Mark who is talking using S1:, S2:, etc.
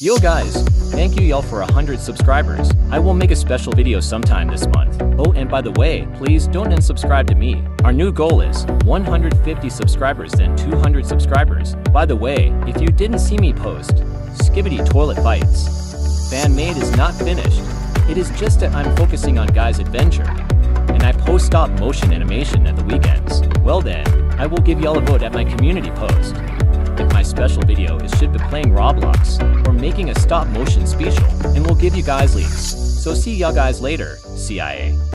S1: Yo guys, thank you y'all for 100 subscribers. I will make a special video sometime this month. Oh and by the way, please don't unsubscribe to me. Our new goal is 150 subscribers then 200 subscribers. By the way, if you didn't see me post, Skibidi Toilet Bites. Fan made is not finished. It is just that I'm focusing on Guy's adventure. And I post stop motion animation at the weekends. Well then, I will give y'all a vote at my community post. My special video is should be playing Roblox or making a stop motion special, and we'll give you guys leaks. So see y'all guys later, CIA.